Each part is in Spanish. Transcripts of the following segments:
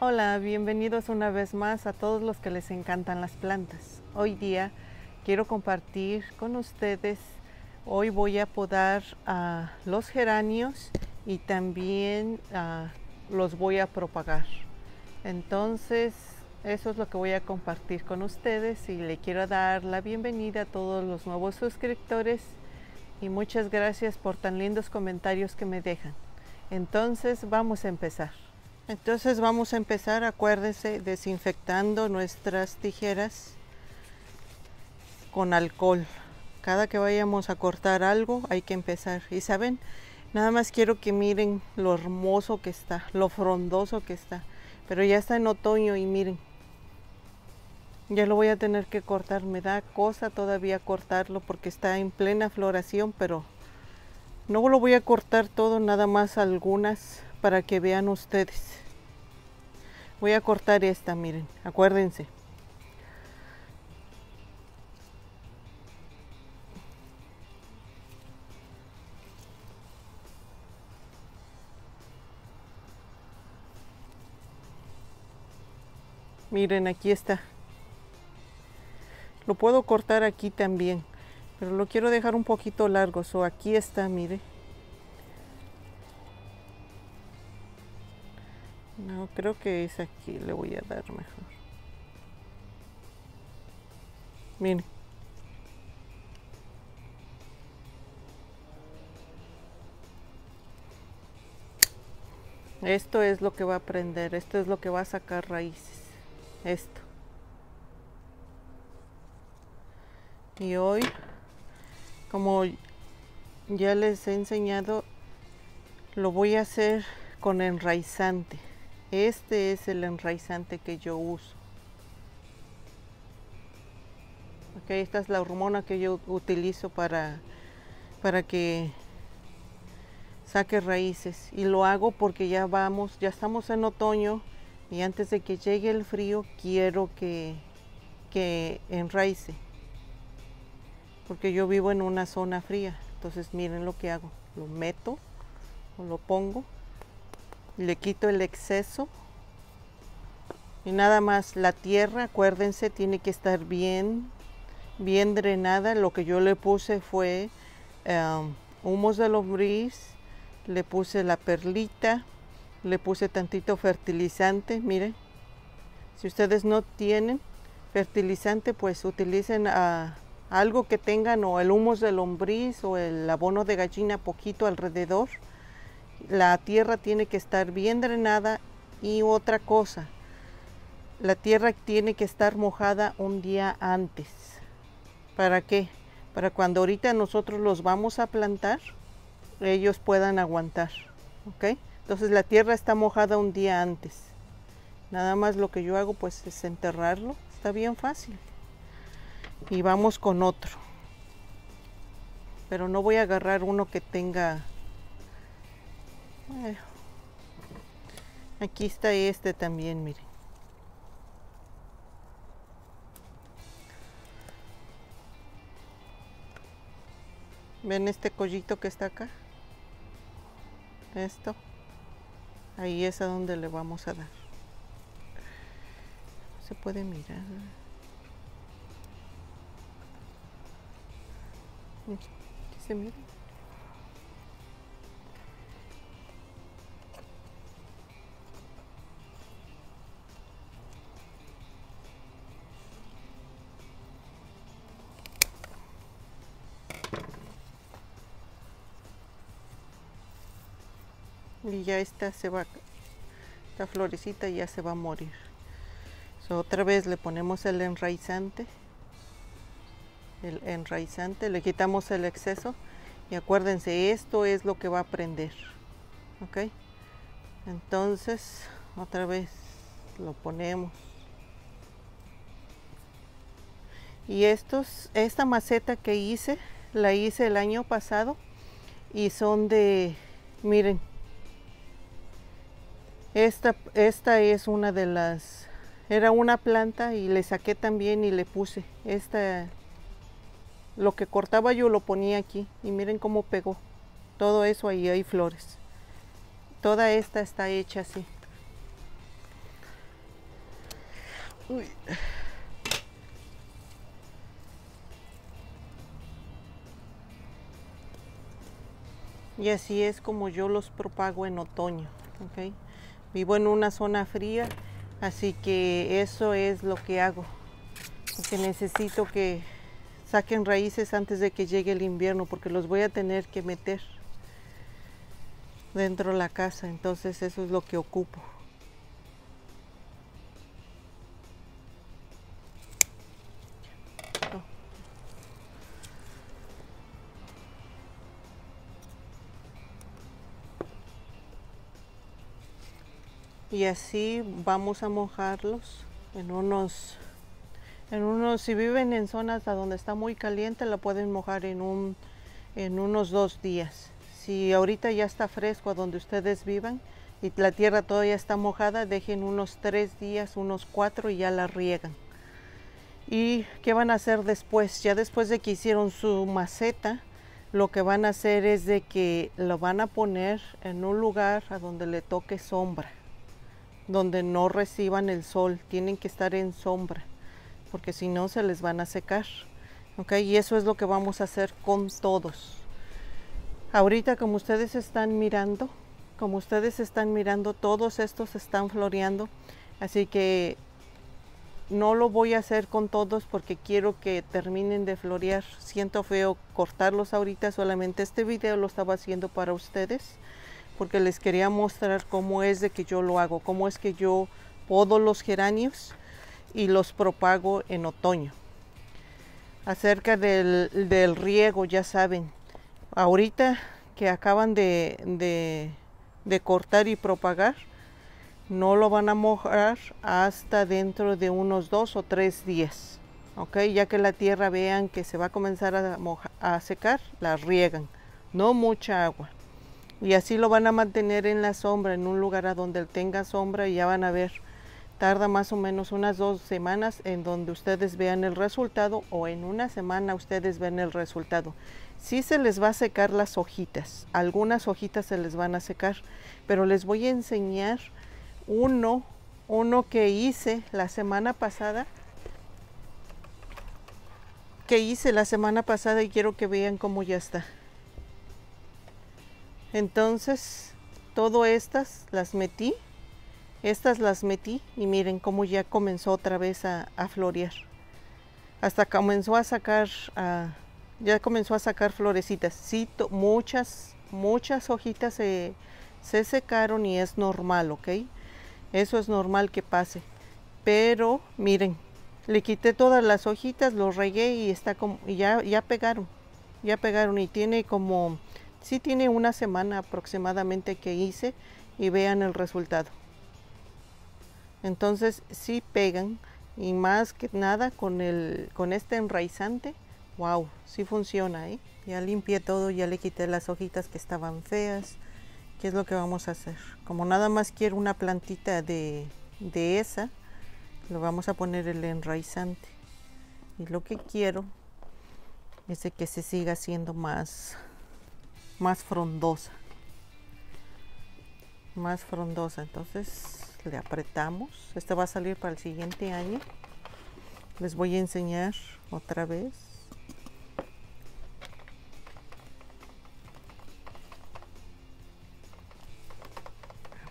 Hola, bienvenidos una vez más a todos los que les encantan las plantas. Hoy día quiero compartir con ustedes, hoy voy a podar a los geranios y también los voy a propagar. Entonces, eso es lo que voy a compartir con ustedes y le quiero dar la bienvenida a todos los nuevos suscriptores y muchas gracias por tan lindos comentarios que me dejan. Entonces, vamos a empezar. Entonces vamos a empezar, acuérdense, desinfectando nuestras tijeras con alcohol. Cada que vayamos a cortar algo hay que empezar. Y saben, nada más quiero que miren lo hermoso que está, lo frondoso que está. Pero ya está en otoño y miren, ya lo voy a tener que cortar. Me da cosa todavía cortarlo porque está en plena floración, pero no lo voy a cortar todo, nada más algunas para que vean ustedes. Voy a cortar esta, miren, acuérdense. Miren, aquí está. Lo puedo cortar aquí también, pero lo quiero dejar un poquito largo. So aquí está, mire. Creo que es aquí, le voy a dar mejor. Miren. Esto es lo que va a prender, esto es lo que va a sacar raíces. Esto. Y hoy, como ya les he enseñado, lo voy a hacer con enraizante. Este es el enraizante que yo uso. Okay, esta es la hormona que yo utilizo para, para que saque raíces. Y lo hago porque ya vamos, ya estamos en otoño y antes de que llegue el frío quiero que, que enraice. Porque yo vivo en una zona fría. Entonces miren lo que hago. Lo meto o lo pongo le quito el exceso. Y nada más la tierra acuérdense tiene que estar bien bien drenada. Lo que yo le puse fue um, humos de lombriz le puse la perlita le puse tantito fertilizante. Miren si ustedes no tienen fertilizante pues utilicen ah, algo que tengan o el humus de lombriz o el abono de gallina poquito alrededor la tierra tiene que estar bien drenada y otra cosa, la tierra tiene que estar mojada un día antes. ¿Para qué? Para cuando ahorita nosotros los vamos a plantar, ellos puedan aguantar. ¿Ok? Entonces la tierra está mojada un día antes. Nada más lo que yo hago pues es enterrarlo. Está bien fácil. Y vamos con otro. Pero no voy a agarrar uno que tenga Aquí está este también, miren. ¿Ven este collito que está acá? Esto. Ahí es a donde le vamos a dar. Se puede mirar. se mira. Y ya esta se va esta florecita ya se va a morir. Otra vez le ponemos el enraizante el enraizante le quitamos el exceso y acuérdense esto es lo que va a prender ok entonces otra vez lo ponemos. Y estos esta maceta que hice la hice el año pasado y son de miren esta, esta es una de las, era una planta y le saqué también y le puse. Esta, lo que cortaba yo lo ponía aquí y miren cómo pegó. Todo eso ahí hay flores. Toda esta está hecha así. Uy. Y así es como yo los propago en otoño. ¿ok? Vivo en una zona fría, así que eso es lo que hago. Porque necesito que saquen raíces antes de que llegue el invierno, porque los voy a tener que meter dentro de la casa. Entonces eso es lo que ocupo. Y así vamos a mojarlos en unos en unos si viven en zonas a donde está muy caliente la pueden mojar en un en unos dos días. Si ahorita ya está fresco a donde ustedes vivan y la tierra todavía está mojada dejen unos tres días unos cuatro y ya la riegan. Y qué van a hacer después ya después de que hicieron su maceta lo que van a hacer es de que lo van a poner en un lugar a donde le toque sombra donde no reciban el sol, tienen que estar en sombra, porque si no se les van a secar. ¿ok? Y eso es lo que vamos a hacer con todos. Ahorita como ustedes están mirando, como ustedes están mirando, todos estos están floreando, así que no lo voy a hacer con todos porque quiero que terminen de florear. Siento feo cortarlos ahorita, solamente este video lo estaba haciendo para ustedes porque les quería mostrar cómo es de que yo lo hago, cómo es que yo podo los geranios y los propago en otoño. Acerca del, riego, ya saben, ahorita que acaban de, de cortar y propagar, no lo van a mojar hasta dentro de unos dos o tres días. ¿ok? Ya que la tierra vean que se va a comenzar a, a secar, la riegan. No mucha agua y así lo van a mantener en la sombra, en un lugar a donde tenga sombra y ya van a ver. Tarda más o menos unas dos semanas en donde ustedes vean el resultado o en una semana ustedes ven el resultado. Sí se les va a secar las hojitas, algunas hojitas se les van a secar, pero les voy a enseñar uno, uno que hice la semana pasada que hice la semana pasada y quiero que vean cómo ya está. Entonces, todo estas las metí. Estas las metí y miren cómo ya comenzó otra vez a, florear. Hasta comenzó a sacar, ya comenzó a sacar florecitas. Sí, muchas, muchas hojitas se, se secaron y es normal, ¿ok? Eso es normal que pase. Pero miren, le quité todas las hojitas, lo regué y está como, y ya, ya pegaron. Ya pegaron y tiene como Sí tiene una semana aproximadamente que hice y vean el resultado. Entonces sí pegan y más que nada con, el, con este enraizante, wow, sí funciona. ¿eh? Ya limpié todo, ya le quité las hojitas que estaban feas. ¿Qué es lo que vamos a hacer? Como nada más quiero una plantita de, de esa, lo vamos a poner el enraizante. Y lo que quiero es que se siga haciendo más más frondosa. Más frondosa. Entonces le apretamos. Este va a salir para el siguiente año. Les voy a enseñar otra vez.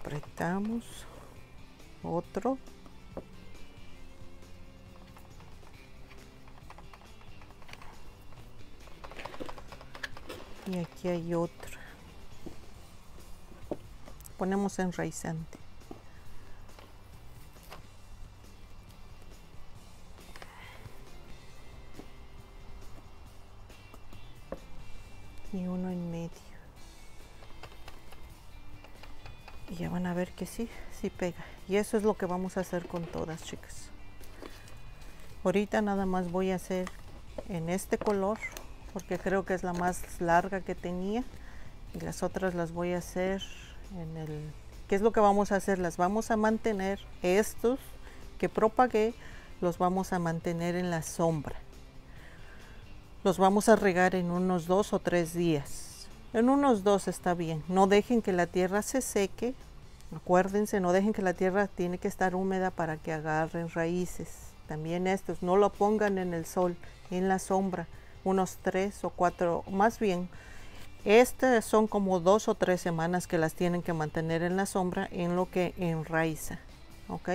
Apretamos otro y aquí hay otro ponemos enraizante. Y uno en medio. Y ya van a ver que sí, sí pega. Y eso es lo que vamos a hacer con todas chicas. Ahorita nada más voy a hacer en este color porque creo que es la más larga que tenía y las otras las voy a hacer en el ¿qué es lo que vamos a hacer? las vamos a mantener estos que propagué los vamos a mantener en la sombra. Los vamos a regar en unos dos o tres días. En unos dos está bien. No dejen que la tierra se seque. Acuérdense, no dejen que la tierra tiene que estar húmeda para que agarren raíces. También estos, no lo pongan en el sol, en la sombra, unos tres o cuatro, más bien, estas son como dos o tres semanas que las tienen que mantener en la sombra en lo que enraiza, ¿ok?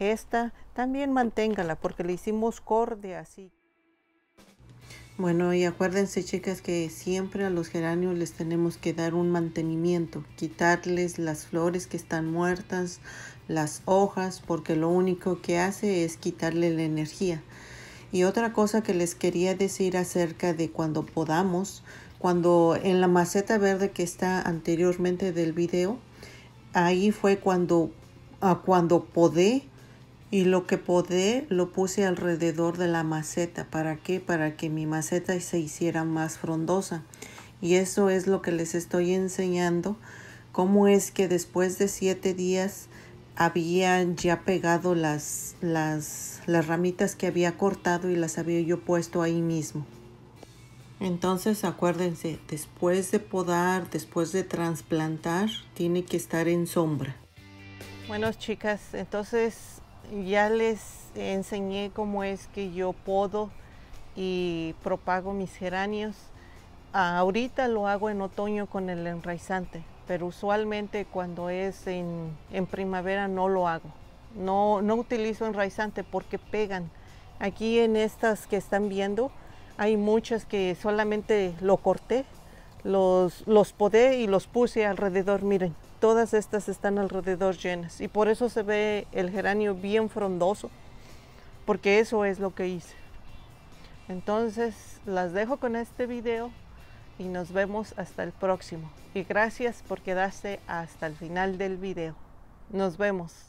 Esta también manténgala porque le hicimos corde así. Bueno, y acuérdense chicas que siempre a los geranios les tenemos que dar un mantenimiento, quitarles las flores que están muertas, las hojas, porque lo único que hace es quitarle la energía. Y otra cosa que les quería decir acerca de cuando podamos, cuando en la maceta verde que está anteriormente del video, ahí fue cuando, ah, cuando podé y lo que podé lo puse alrededor de la maceta. ¿Para qué? Para que mi maceta se hiciera más frondosa. Y eso es lo que les estoy enseñando. Cómo es que después de siete días había ya pegado las, las, las ramitas que había cortado y las había yo puesto ahí mismo. Entonces acuérdense, después de podar, después de trasplantar, tiene que estar en sombra. Bueno chicas, entonces ya les enseñé cómo es que yo podo y propago mis geranios. ahorita lo hago en otoño con el enraizante, pero usualmente cuando es en, primavera no lo hago. No, no utilizo enraizante porque pegan. Aquí en estas que están viendo hay muchas que solamente lo corté, los, los podé y los puse alrededor, miren todas estas están alrededor llenas y por eso se ve el geranio bien frondoso porque eso es lo que hice entonces las dejo con este video y nos vemos hasta el próximo y gracias por quedarse hasta el final del video. Nos vemos